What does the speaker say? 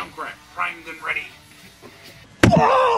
Junkrat, primed and ready. Oh!